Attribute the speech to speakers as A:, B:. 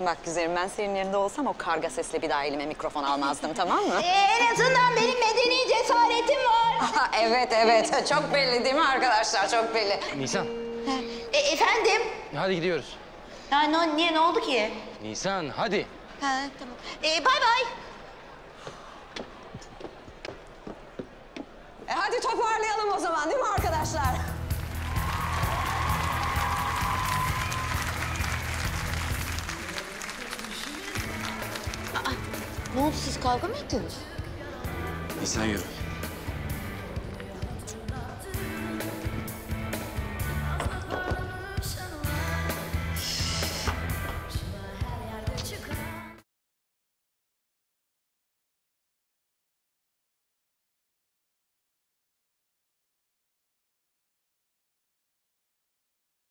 A: Bak güzelim ben senin yerinde olsam o karga sesle bir daha elime mikrofon almazdım tamam mı?
B: Ee, en azından benim medeni cesaretim var.
A: Aha, evet evet çok belli değil mi arkadaşlar çok belli.
C: Nisan,
B: E, efendim?
C: hadi gidiyoruz.
B: Ya ne, niye ne oldu ki?
C: Nisan, hadi.
B: Ha, tamam. Ee, bay bay. Ne oldu siz kavga mı ettiniz?
C: Nisan yürü.